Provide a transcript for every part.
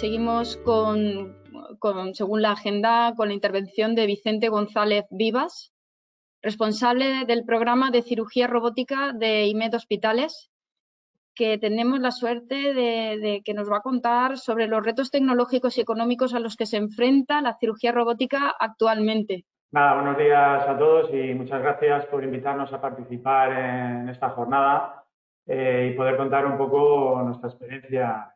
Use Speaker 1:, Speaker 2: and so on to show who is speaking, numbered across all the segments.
Speaker 1: seguimos con, según la agenda, con la intervención de Vicente González Vivas, responsable del programa de cirugía robótica de IMED Hospitales, que tenemos la suerte de, que nos va a contar sobre los retos tecnológicos y económicos a los que se enfrenta la cirugía robótica actualmente.
Speaker 2: Nada, buenos días a todos y muchas gracias por invitarnos a participar en esta jornada eh, y poder contar un poco nuestra experiencia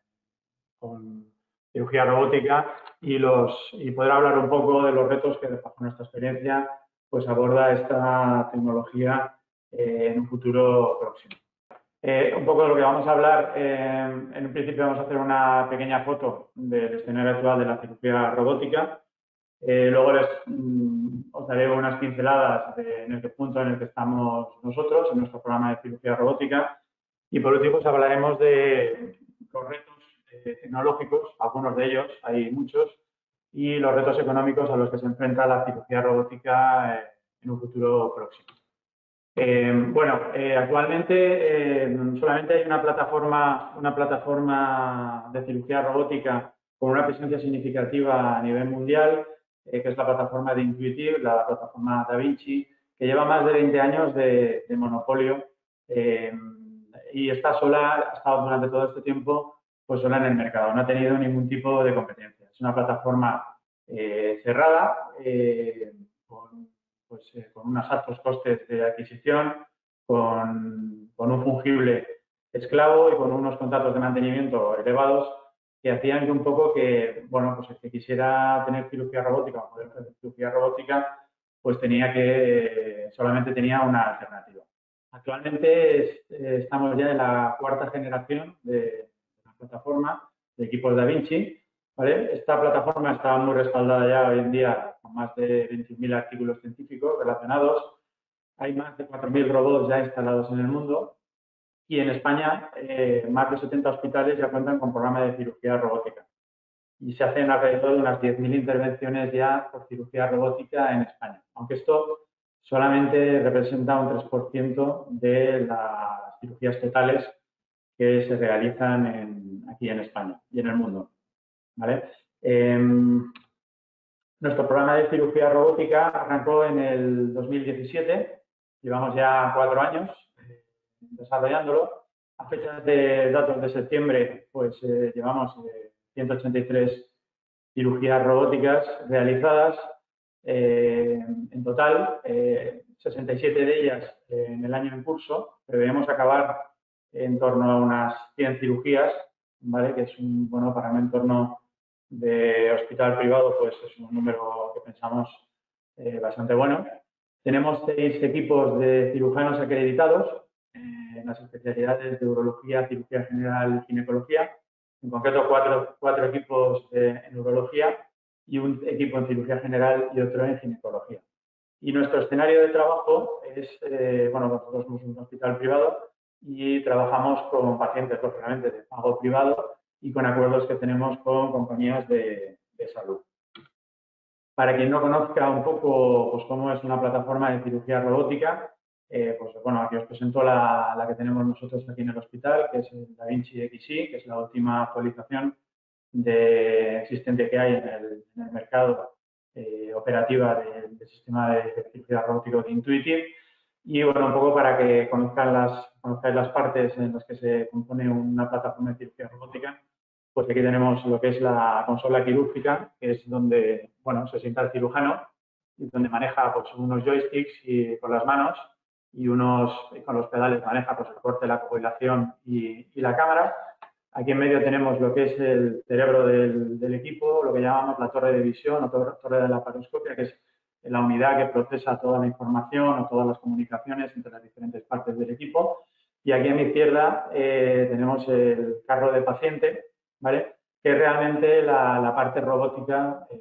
Speaker 2: con cirugía robótica y, los, y poder hablar un poco de los retos que bajo nuestra experiencia pues aborda esta tecnología eh, en un futuro próximo. Eh, un poco de lo que vamos a hablar, en un principio vamos a hacer una pequeña foto del escenario actual de la cirugía robótica. luego les, mm, os daré unas pinceladas en el punto en el que estamos nosotros, en nuestro programa de cirugía robótica. Y por último, os hablaremos de los retos eh, tecnológicos, algunos de ellos, hay muchos, y los retos económicos a los que se enfrenta la cirugía robótica eh, en un futuro próximo. Eh, bueno, actualmente solamente hay una plataforma, una plataforma de cirugía robótica con una presencia significativa a nivel mundial, que es la plataforma de Intuitive, la plataforma Da Vinci, que lleva más de 20 años de monopolio y está sola, ha estado durante todo este tiempo pues sola en el mercado, no ha tenido ningún tipo de competencia. Es una plataforma eh, cerrada, eh, pues, eh, con, unos altos costes de adquisición, con, un fungible esclavo y con unos contratos de mantenimiento elevados que hacían que un poco que, bueno, pues el que quisiera tener cirugía robótica o poder hacer cirugía robótica, pues tenía que, solamente tenía una alternativa. Actualmente estamos ya en la cuarta generación de, plataforma de equipos Da Vinci. Esta plataforma está muy respaldada ya hoy en día con más de 21.000 artículos científicos relacionados. Hay más de 4.000 robots ya instalados en el mundo y en España eh, más de 70 hospitales ya cuentan con programa de cirugía robótica. Y se hacen alrededor de unas 10.000 intervenciones ya por cirugía robótica en España. Aunque esto solamente representa un 3% de las cirugías totales que se realizan aquí en España y en el mundo. Em, nuestro programa de cirugía robótica arrancó en el 2017, llevamos ya cuatro años eh, desarrollándolo. A fechas de datos de septiembre, pues eh, llevamos 183 eh, cirugías robóticas realizadas. en total, 67 de ellas en el año en curso. Preveemos acabar en torno a unas 100 cirugías, ¿vale? que es un, bueno, para un entorno de hospital privado, pues es un número que pensamos eh, bastante bueno. Tenemos seis equipos de cirujanos acreditados en las especialidades de urología, cirugía general y ginecología. En concreto, cuatro, cuatro equipos en urología y un equipo en cirugía general y otro en ginecología. Y nuestro escenario de trabajo es, eh, bueno, nosotros somos un hospital privado, y trabajamos con pacientes, lógicamente, de pago privado y con acuerdos que tenemos con compañías de, salud. Para quien no conozca un poco pues, cómo es una plataforma de cirugía robótica, eh, pues bueno, aquí os presento la, la, que tenemos nosotros aquí en el hospital, que es el DaVinci XI, que es la última actualización de, existente que hay en el, mercado eh, operativa del sistema de, cirugía robótica de Intuitive y bueno, un poco para que conozcan las, conozcáis las partes en las que se compone una plataforma de cirugía robótica, pues aquí tenemos lo que es la consola quirúrgica, que es donde, bueno, se sienta el cirujano y donde maneja pues, unos joysticks y, con las manos y unos, con los pedales maneja pues, el corte, la coagulación y, y, la cámara. Aquí en medio tenemos lo que es el cerebro del, del equipo, lo que llamamos la torre de visión o torre de la paroscopia, que es la unidad que procesa toda la información o todas las comunicaciones entre las diferentes partes del equipo. Y aquí a mi izquierda eh, tenemos el carro de paciente, ¿vale? que es realmente la, parte robótica eh,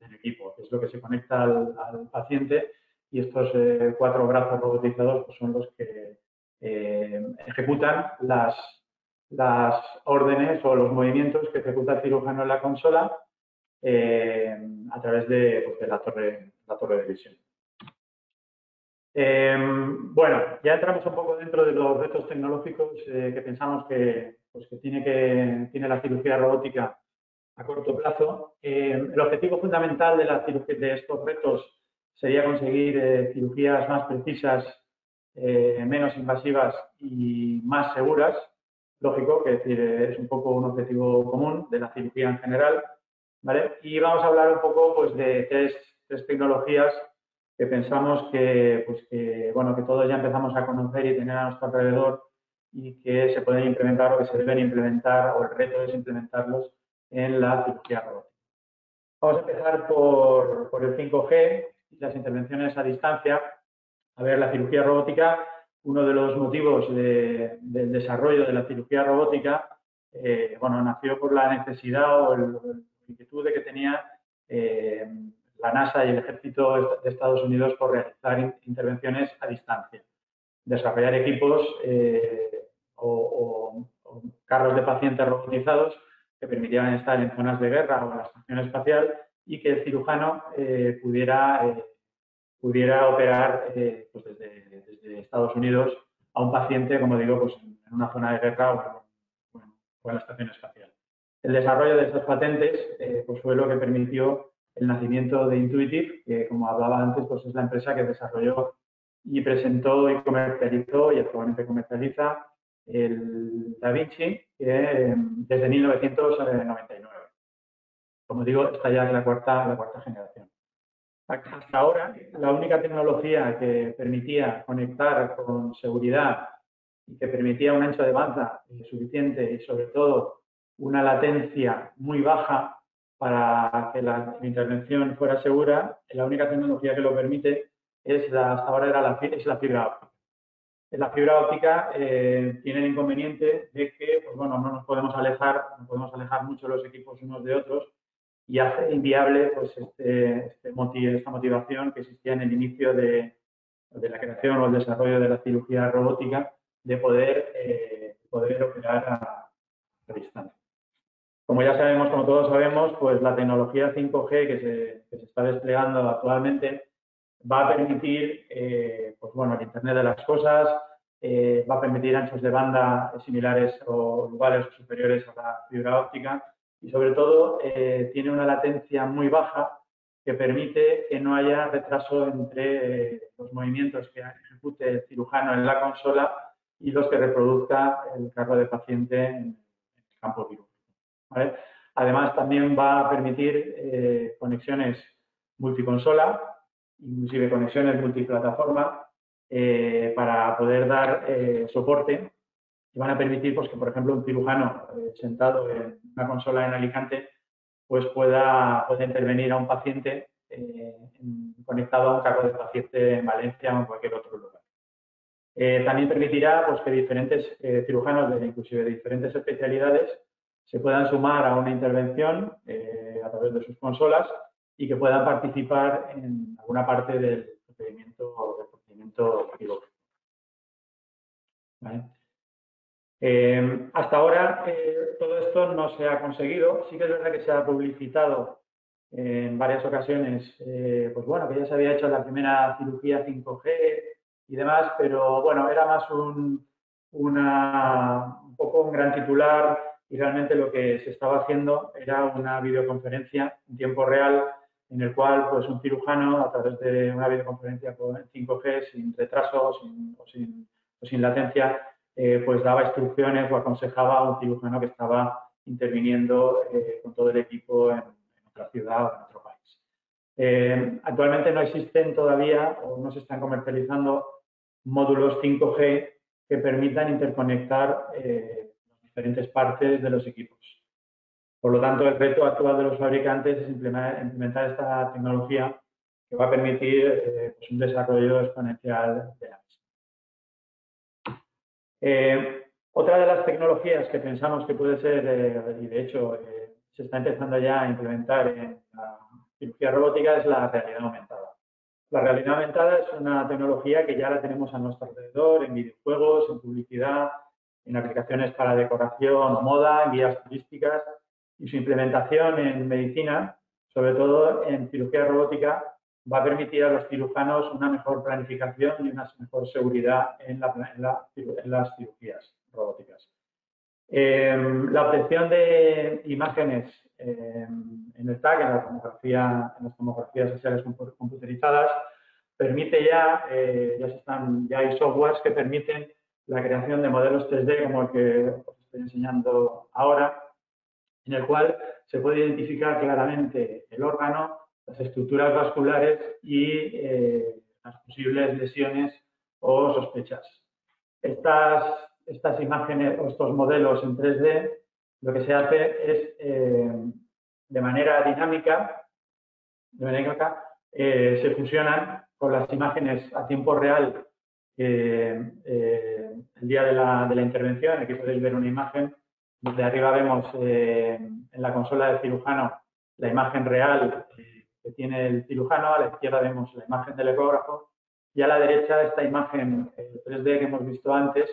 Speaker 2: del equipo, que es lo que se conecta al, paciente y estos eh, cuatro brazos robotizados pues, son los que ejecutan las, órdenes o los movimientos que ejecuta el cirujano en la consola a través de, pues, la torre de visión. Em, bueno, ya entramos un poco dentro de los retos tecnológicos eh, que pensamos que, pues, que, tiene que tiene la cirugía robótica a corto plazo. el objetivo fundamental de, la, de estos retos sería conseguir cirugías más precisas, menos invasivas y más seguras. Lógico, que decir, es un poco un objetivo común de la cirugía en general. Y vamos a hablar un poco pues, de tres, tres tecnologías que pensamos que, pues que, bueno, que todos ya empezamos a conocer y tener a nuestro alrededor y que se pueden implementar o que se deben implementar o el reto es implementarlos en la cirugía robótica. Vamos a empezar por, por el 5G y las intervenciones a distancia. A ver, la cirugía robótica, uno de los motivos de, del desarrollo de la cirugía robótica, eh, bueno, nació por la necesidad o la inquietud de que tenía eh, la NASA y el Ejército de Estados Unidos por realizar intervenciones a distancia, desarrollar equipos eh, o, carros de pacientes robotizados que permitieran estar en zonas de guerra o en la estación espacial y que el cirujano eh, pudiera, eh, pudiera operar pues desde, Estados Unidos a un paciente, como digo, pues en una zona de guerra o, o en la estación espacial. El desarrollo de estas patentes pues fue lo que permitió el nacimiento de Intuitive, que como hablaba antes, pues es la empresa que desarrolló y presentó y comercializó y actualmente comercializa el Da Vinci desde 1999. Como digo, esta ya es la cuarta, la cuarta generación. Hasta ahora, la única tecnología que permitía conectar con seguridad y que permitía un ancho de banda suficiente y sobre todo una latencia muy baja para que la, intervención fuera segura, la única tecnología que lo permite es la, hasta ahora era la, es la fibra óptica. La fibra óptica eh, tiene el inconveniente de que pues bueno, no nos podemos alejar, no podemos alejar mucho los equipos unos de otros y hace inviable pues, este, este esta motivación que existía en el inicio de, de, la creación o el desarrollo de la cirugía robótica de poder, eh, poder operar a, a distancia. Como ya sabemos, como todos sabemos, pues la tecnología 5G que se, está desplegando actualmente va a permitir, eh, pues bueno, el Internet de las cosas, eh, va a permitir anchos de banda similares o iguales o superiores a la fibra óptica y sobre todo eh, tiene una latencia muy baja que permite que no haya retraso entre los movimientos que ejecute el cirujano en la consola y los que reproduzca el carro de paciente en el campo quirúrgico. Además, también va a permitir eh, conexiones multiconsola, inclusive conexiones multiplataforma, eh, para poder dar eh, soporte y van a permitir pues, que, por ejemplo, un cirujano sentado en una consola en Alicante pues pueda, intervenir a un paciente conectado a un carro de paciente en Valencia o en cualquier otro lugar. también permitirá pues, que diferentes cirujanos, de, inclusive de diferentes especialidades, se puedan sumar a una intervención eh, a través de sus consolas y que puedan participar en alguna parte del procedimiento, del procedimiento quirúrgico. Eh, hasta ahora eh, todo esto no se ha conseguido. Sí que es verdad que se ha publicitado en varias ocasiones, pues bueno, que ya se había hecho la primera cirugía 5G y demás, pero bueno, era más un, un poco un gran titular y realmente lo que se estaba haciendo era una videoconferencia en tiempo real en el cual pues un cirujano a través de una videoconferencia con 5G sin retraso o sin, sin, latencia eh, pues daba instrucciones o aconsejaba a un cirujano que estaba interviniendo eh, con todo el equipo en, otra ciudad o en otro país. Eh, actualmente no existen todavía o no se están comercializando módulos 5G que permitan interconectar diferentes partes de los equipos. Por lo tanto, el reto actual de los fabricantes es implementar esta tecnología que va a permitir eh, pues, un desarrollo exponencial de la misma. Eh, otra de las tecnologías que pensamos que puede ser, eh, y de hecho se está empezando ya a implementar en la cirugía robótica, es la realidad aumentada. La realidad aumentada es una tecnología que ya la tenemos a nuestro alrededor, en videojuegos, en publicidad, en aplicaciones para decoración o moda, en guías turísticas y su implementación en medicina, sobre todo en cirugía robótica, va a permitir a los cirujanos una mejor planificación y una mejor seguridad en, las cirugías robóticas. Em, la obtención de imágenes em, en el TAC, en, la tomografía, en las tomografías sociales computerizadas, permite ya, eh, ya, están, ya hay softwares que permiten la creación de modelos 3D como el que os estoy enseñando ahora, en el cual se puede identificar claramente el órgano, las estructuras vasculares y eh, las posibles lesiones o sospechas. Estas estas imágenes o estos modelos en 3D, lo que se hace es eh, de manera dinámica, de manera eh, se fusionan con las imágenes a tiempo real eh, el día de la, de la, intervención. Aquí podéis ver una imagen donde arriba vemos en la consola del cirujano la imagen real que tiene el cirujano, a la izquierda vemos la imagen del ecógrafo y a la derecha esta imagen 3D que hemos visto antes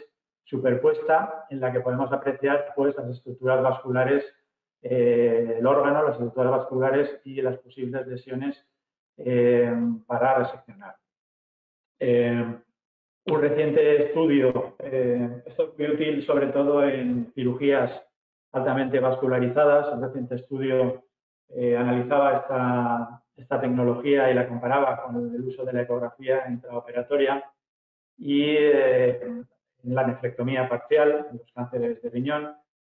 Speaker 2: superpuesta en la que podemos apreciar pues, las estructuras vasculares, eh, el órgano, las estructuras vasculares y las posibles lesiones eh, para reseccionar. Eh, un reciente estudio, esto es muy útil sobre todo en cirugías altamente vascularizadas, un reciente estudio analizaba esta, esta tecnología y la comparaba con el uso de la ecografía intraoperatoria y en la nefrectomía parcial, en los cánceres de riñón,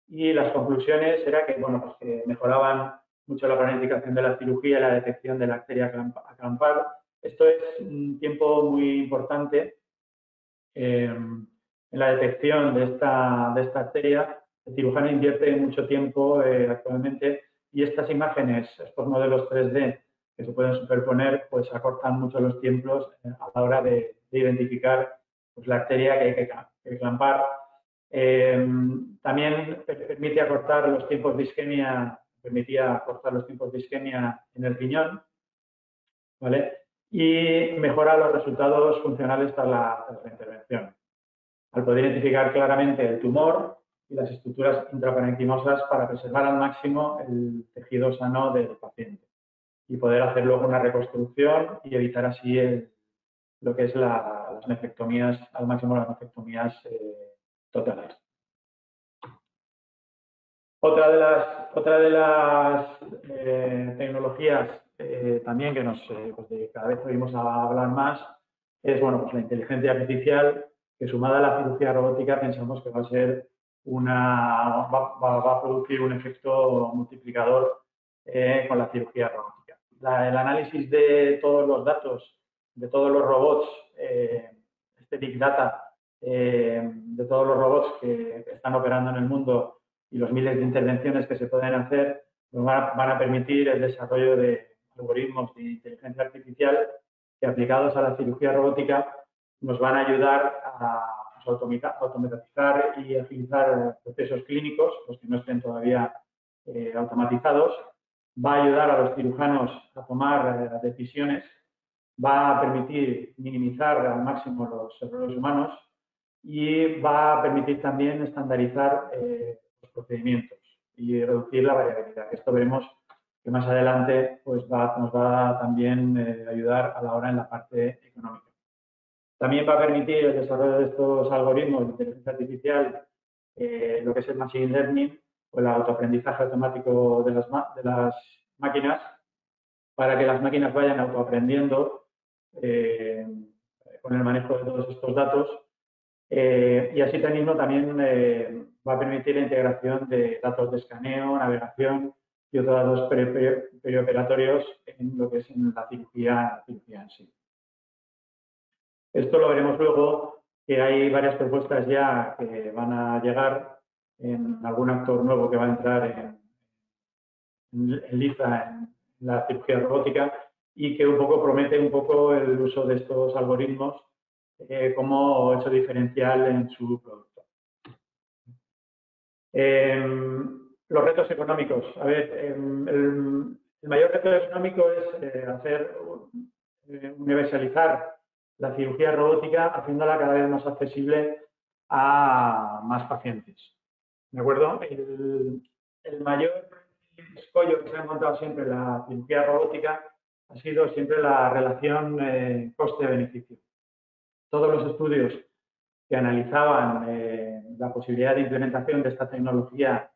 Speaker 2: y las conclusiones era que, bueno, pues que mejoraban mucho la planificación de la cirugía y la detección de la arteria acampar. Esto es un tiempo muy importante em, en la detección de esta, de esta arteria. El cirujano invierte mucho tiempo eh, actualmente y estas imágenes, estos modelos 3D que se pueden superponer, pues acortan mucho los tiempos eh, a la hora de, de identificar pues, la arteria que hay que, clampar. Em, también permite acortar los tiempos de isquemia, permitía acortar los tiempos de isquemia en el riñón, ¿vale? Y mejora los resultados funcionales tras la, intervención. Al poder identificar claramente el tumor y las estructuras intraparenquimosas para preservar al máximo el tejido sano del paciente y poder hacer luego una reconstrucción y evitar así el, lo que es las nefectomías, al máximo las nefectomías eh, totales. Otra de las, otra de las eh, tecnologías eh, también que nos, pues cada vez oímos hablar más es bueno, pues la inteligencia artificial que sumada a la cirugía robótica pensamos que va a ser una, va, a producir un efecto multiplicador con la cirugía robótica. el análisis de todos los datos de todos los robots, eh, este Big Data, eh, de todos los robots que están operando en el mundo y los miles de intervenciones que se pueden hacer, van a, permitir el desarrollo de algoritmos de inteligencia artificial que aplicados a la cirugía robótica nos van a ayudar a automatizar y agilizar procesos clínicos, los que no estén todavía eh, automatizados. Va a ayudar a los cirujanos a tomar decisiones va a permitir minimizar al máximo los errores humanos y va a permitir también estandarizar eh, los procedimientos y reducir la variabilidad. Esto veremos que más adelante pues, nos va a también eh, ayudar a la hora en la parte económica. También va a permitir el desarrollo de estos algoritmos de inteligencia artificial, eh, lo que es el machine learning o el autoaprendizaje automático de las, máquinas, para que las máquinas vayan autoaprendiendo eh, con el manejo de todos estos datos. Y así también eh, va a permitir la integración de datos de escaneo, navegación y otros datos perioperatorios en lo que es en la cirugía, en sí. Esto lo veremos luego, que hay varias propuestas ya que van a llegar en algún actor nuevo que va a entrar en, en en la cirugía robótica, y que un poco promete un poco el uso de estos algoritmos eh, como hecho diferencial en su producto. Em, los retos económicos. A ver, em, el, mayor reto económico es eh, hacer eh, universalizar la cirugía robótica haciéndola cada vez más accesible a más pacientes. ¿De acuerdo? El, mayor escollo que se ha encontrado siempre en la cirugía robótica ha sido siempre la relación eh, coste-beneficio. Todos los estudios que analizaban la posibilidad de implementación de esta tecnología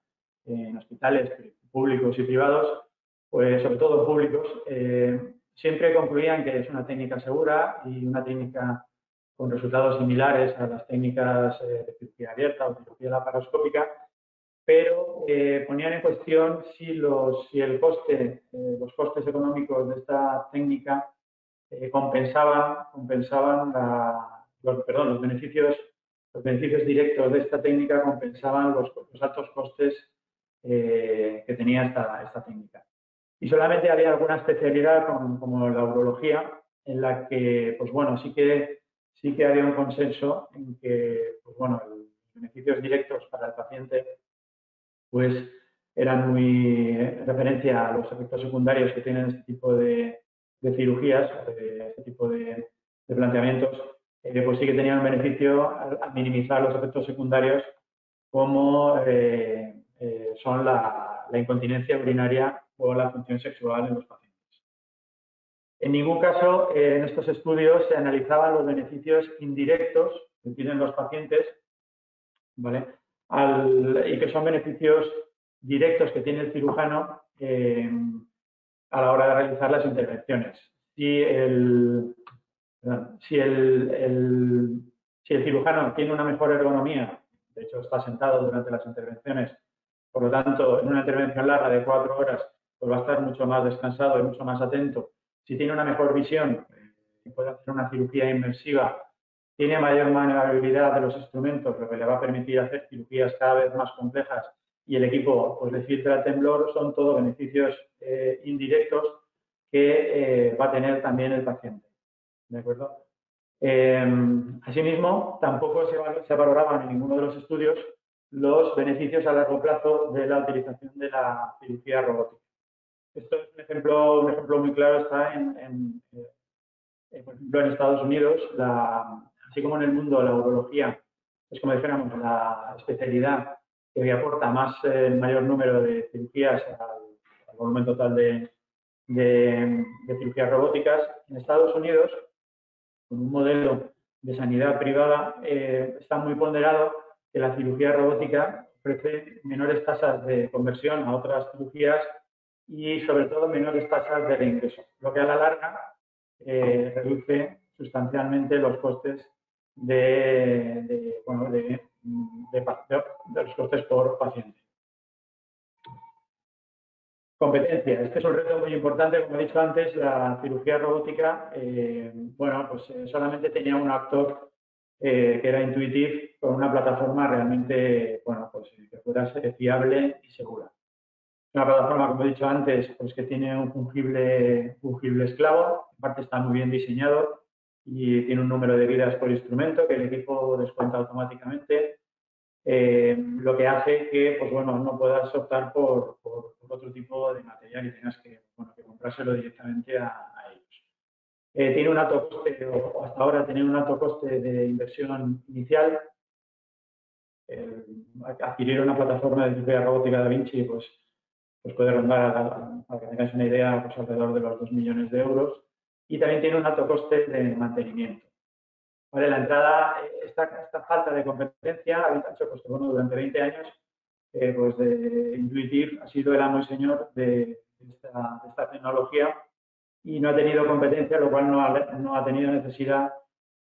Speaker 2: en hospitales públicos y privados, pues sobre todo públicos, eh, siempre concluían que es una técnica segura y una técnica con resultados similares a las técnicas eh, de cirugía abierta o cirugía laparoscópica, pero ponían en cuestión si, los, si el coste, los costes económicos de esta técnica compensaban, compensaban la, los, perdón, los beneficios, los beneficios directos de esta técnica compensaban los, altos costes eh, que tenía esta, esta, técnica. Y solamente había alguna especialidad como, la urología en la que, pues bueno, sí que, sí que había un consenso en que, pues bueno, los beneficios directos para el paciente, pues eran muy en referencia a los efectos secundarios que tienen este tipo de, cirugías, este tipo de, de planteamientos, eh, pues sí que tenían beneficio al, minimizar los efectos secundarios como eh, eh, son la, incontinencia urinaria o la función sexual en los pacientes. En ningún caso en estos estudios se analizaban los beneficios indirectos que tienen los pacientes ¿vale? y que son beneficios directos que tiene el cirujano a la hora de realizar las intervenciones. Si el, si el, si el cirujano tiene una mejor ergonomía, de hecho está sentado durante las intervenciones, por lo tanto, en una intervención larga de cuatro horas, pues va a estar mucho más descansado y mucho más atento. Si tiene una mejor visión, y puede hacer una cirugía inmersiva, tiene mayor maniobrabilidad de los instrumentos, lo que le va a permitir hacer cirugías cada vez más complejas y el equipo pues, le filtra el temblor, son todos beneficios eh, indirectos que eh, va a tener también el paciente. ¿De acuerdo? Eh, asimismo, tampoco se, valoraban en ninguno de los estudios los beneficios a largo plazo de la utilización de la cirugía robótica. Esto es un ejemplo, un ejemplo muy claro, está en, eh, por ejemplo, en Estados Unidos, así como en el mundo la urología es como dijéramos la especialidad que aporta más eh, el mayor número de cirugías al, volumen total de, de, cirugías robóticas. En Estados Unidos con un modelo de sanidad privada, eh, está muy ponderado que la cirugía robótica ofrece menores tasas de conversión a otras cirugías y sobre todo menores tasas de reingreso, lo que a la larga eh, reduce sustancialmente los costes de, bueno, de, los costes por paciente. Competencia. Este es un reto muy importante. Como he dicho antes, la cirugía robótica, eh, bueno, pues eh, solamente tenía un actor que era Intuitive con una plataforma realmente, bueno, pues que fuera fiable y segura. Una plataforma, como he dicho antes, pues que tiene un fungible, fungible esclavo, en parte está muy bien diseñado y tiene un número de vidas por instrumento que el equipo descuenta automáticamente. Eh, lo que hace que pues bueno, no puedas optar por, otro tipo de material y tengas que, bueno, que comprárselo directamente a, ellos. Eh, tiene un alto coste, o hasta ahora tiene un alto coste de inversión inicial. Eh, adquirir una plataforma de cirugía robótica Da Vinci pues, pues puede rondar, para que tengáis una idea, pues alrededor de los 2 millones de euros. Y también tiene un alto coste de mantenimiento. Vale, la entrada, esta, esta, falta de competencia ha hecho pues, bueno, durante 20 años eh, pues de Intuitive ha sido el amo y señor de esta, tecnología y no ha tenido competencia, lo cual no no ha tenido necesidad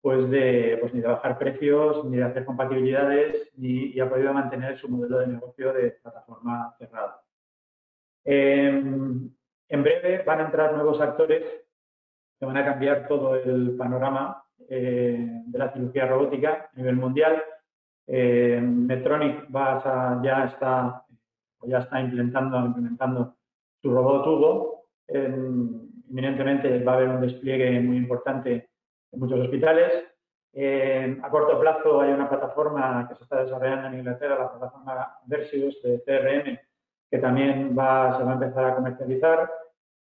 Speaker 2: pues de, pues, ni de bajar precios, ni de hacer compatibilidades, ni y ha podido mantener su modelo de negocio de plataforma cerrada. en breve van a entrar nuevos actores que van a cambiar todo el panorama eh, de la cirugía robótica a nivel mundial. Eh, va ya, está, ya está implementando, implementando su robot tubo. inminentemente va a haber un despliegue muy importante en muchos hospitales. Eh, a corto plazo hay una plataforma que se está desarrollando en Inglaterra, la plataforma Versius de CRM, que también va, se va a empezar a comercializar.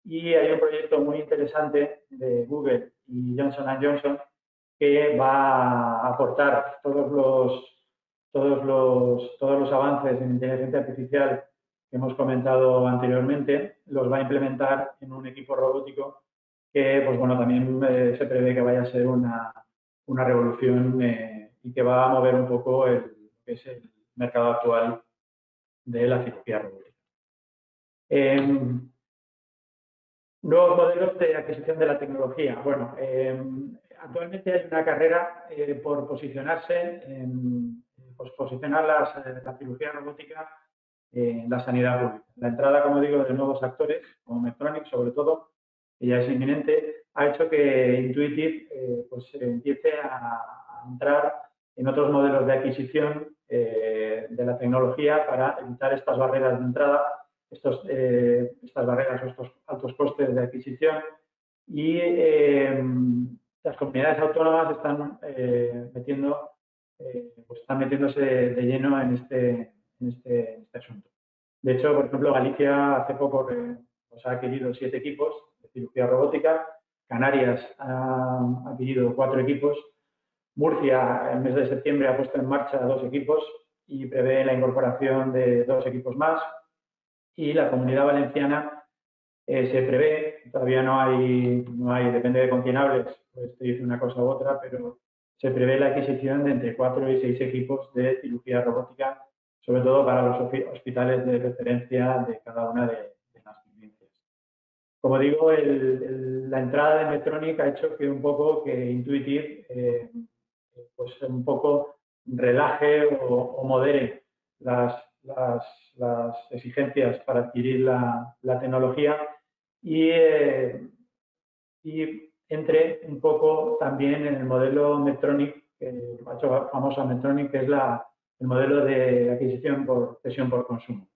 Speaker 2: Y hay un proyecto muy interesante de Google y Johnson Johnson que va a aportar todos los, todos los, todos los avances en inteligencia artificial que hemos comentado anteriormente, los va a implementar en un equipo robótico que, pues bueno, también eh, se prevé que vaya a ser una, una revolución eh, y que va a mover un poco el, es el mercado actual de la cirugía robótica. Em, nuevos modelos de adquisición de la tecnología. Bueno, em, actualmente hay una carrera eh, por posicionarse, pues posicionar eh, la cirugía robótica en la sanidad pública. La entrada, como digo, de nuevos actores, como Medtronic sobre todo, ya es inminente, ha hecho que Intuitive eh, pues, empiece a, entrar en otros modelos de adquisición de la tecnología para evitar estas barreras de entrada, estos, estas barreras o estos altos costes de adquisición y las comunidades autónomas están eh, metiendo, eh, pues están metiéndose de lleno en este, este, este, asunto. De hecho, por ejemplo, Galicia hace poco pues, ha adquirido siete equipos cirugía robótica, Canarias ha adquirido cuatro equipos, Murcia, el mes de septiembre, ha puesto en marcha dos equipos y prevé la incorporación de dos equipos más. Y la Comunidad Valenciana eh, se prevé, todavía no hay, no hay, depende de con quién hables, pues te dice una cosa u otra, pero se prevé la adquisición de entre cuatro y seis equipos de cirugía robótica, sobre todo para los hospitales de referencia de cada una de. Como digo, la entrada de Medtronic ha hecho que un poco que Intuitive eh, pues un poco relaje o, modere las, exigencias para adquirir la, tecnología y, eh, y entre un poco también en el modelo Medtronic, que ha hecho famoso Medtronic, que es el modelo de adquisición por cesión por consumo.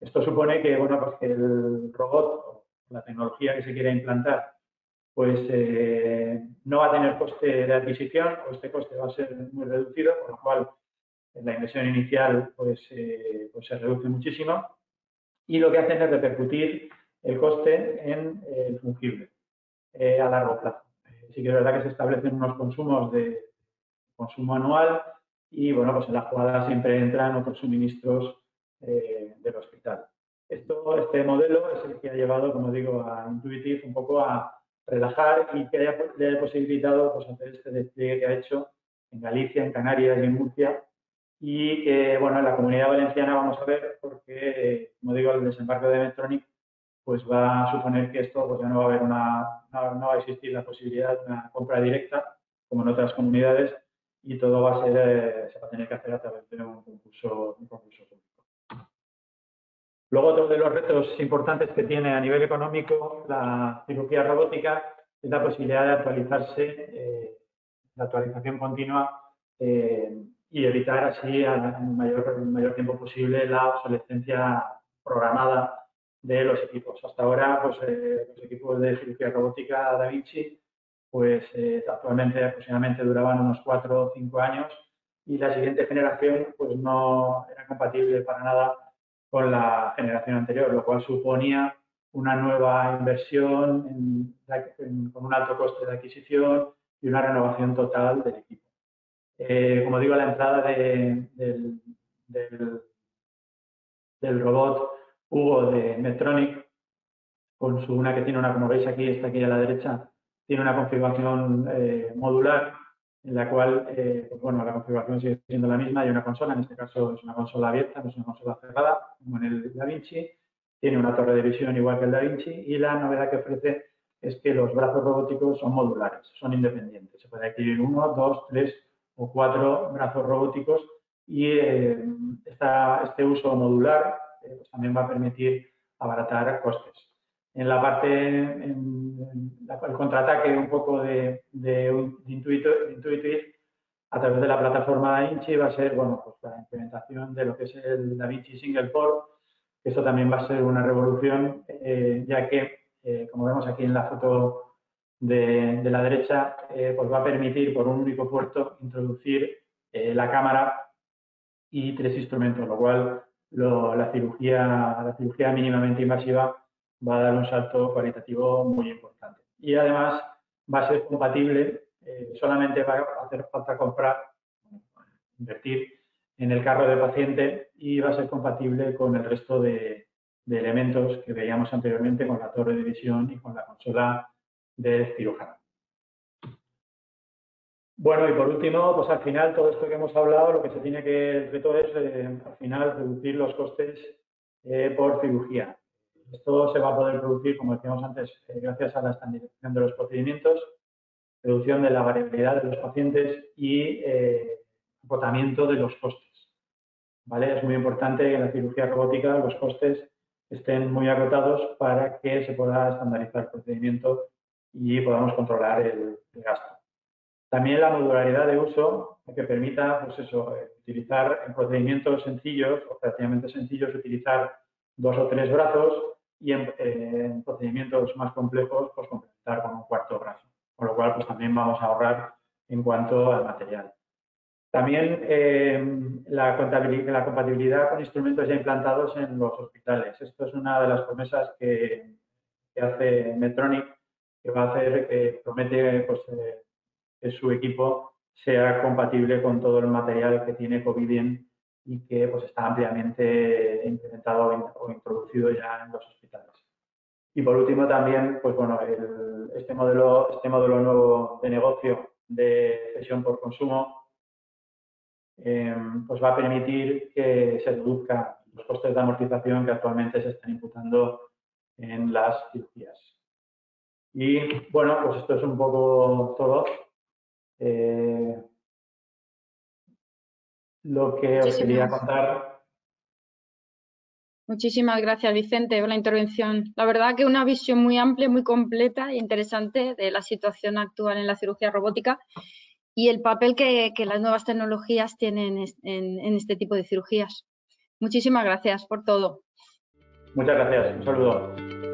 Speaker 2: Esto supone que, bueno, pues que el robot la tecnología que se quiera implantar pues eh, no va a tener coste de adquisición o este coste va a ser muy reducido, por lo cual la inversión inicial pues, eh, pues se reduce muchísimo y lo que hacen es repercutir el coste en el fungible eh, a largo plazo. Eh, sí que es verdad que se establecen unos consumos de consumo anual y, bueno, pues en la jugada siempre entran otros suministros eh, del hospital. Esto, este modelo es el que ha llevado, como digo, a Intuitive un poco a relajar y que haya, le haya posibilitado pues, hacer este despliegue que ha hecho en Galicia, en Canarias y en Murcia y que, bueno, en la comunidad valenciana vamos a ver porque, como digo, el desembarco de Medtronic pues va a suponer que esto pues ya no va a haber una, no, va a existir la posibilidad de una compra directa como en otras comunidades y todo va a eh, se va a tener que hacer a través de un concurso. Luego otro de los retos importantes que tiene a nivel económico la cirugía robótica es la posibilidad de actualizarse, eh, la actualización continua eh, y evitar así el mayor, mayor tiempo posible la obsolescencia programada de los equipos. Hasta ahora, pues, eh, los equipos de cirugía robótica Da Vinci, pues eh, actualmente aproximadamente duraban unos 4 o 5 años y la siguiente generación pues no era compatible para nada con la generación anterior, lo cual suponía una nueva inversión con un alto coste de adquisición y una renovación total del equipo. Eh, como digo, la entrada del, del robot Hugo de Medtronic, con su una que tiene una, como veis aquí, está aquí a la derecha, tiene una configuración eh, modular en la cual, eh, pues bueno, la configuración sigue siendo la misma, hay una consola, en este caso es una consola abierta, no es una consola cerrada, como en el DaVinci, tiene una torre de visión igual que el DaVinci y la novedad que ofrece es que los brazos robóticos son modulares, son independientes. Se puede adquirir uno, dos, tres o cuatro brazos robóticos y eh, este uso modular eh, pues también va a permitir abaratar costes. En la parte, en, el contraataque un poco de, de, Intuitive, a través de la plataforma DaVinci va a ser bueno, pues la implementación de lo que es el DaVinci Single Port, que esto también va a ser una revolución, eh, ya que, eh, como vemos aquí en la foto de, de la derecha, pues va a permitir por un único puerto introducir la cámara y tres instrumentos, lo cual la, cirugía, la cirugía mínimamente invasiva va a dar un salto cualitativo muy importante. Y además va a ser compatible, eh, solamente va a hacer falta comprar, invertir en el carro del paciente y va a ser compatible con el resto de, elementos que veíamos anteriormente con la torre de visión y con la consola de cirujano. Bueno, y por último, pues al final todo esto que hemos hablado, lo que se tiene que, el reto es eh, al final reducir los costes eh, por cirugía. Esto se va a poder producir, como decíamos antes, eh, gracias a la estandarización de los procedimientos, reducción de la variabilidad de los pacientes y agotamiento de los costes. ¿Vale? Es muy importante que en la cirugía robótica los costes estén muy agotados para que se pueda estandarizar el procedimiento y podamos controlar el gasto. También la modularidad de uso que permita, pues eso, eh, utilizar en procedimientos sencillos, o relativamente sencillos, utilizar dos o tres brazos y en, eh, procedimientos más complejos, pues complementar con un cuarto brazo. Con lo cual, pues también vamos a ahorrar en cuanto al material. También eh, la, la, compatibilidad con instrumentos ya implantados en los hospitales. Esto es una de las promesas que, que hace Medtronic, que va a hacer, que promete pues, que su equipo sea compatible con todo el material que tiene Covidien y que pues, está ampliamente implementado o introducido ya en los hospitales. Y por último también, pues bueno, este, modelo, este modelo nuevo de negocio de cesión por consumo em, pues va a permitir que se reduzcan los costes de amortización que actualmente se están imputando en las cirugías. Y bueno, pues esto es un poco todo. Eh, lo que os quería contar.
Speaker 1: Muchísimas gracias, Vicente, por la intervención. La verdad que una visión muy amplia, muy completa e interesante de la situación actual en la cirugía robótica y el papel que, las nuevas tecnologías tienen en este tipo de cirugías. Muchísimas gracias por todo.
Speaker 2: Muchas gracias. Un saludo.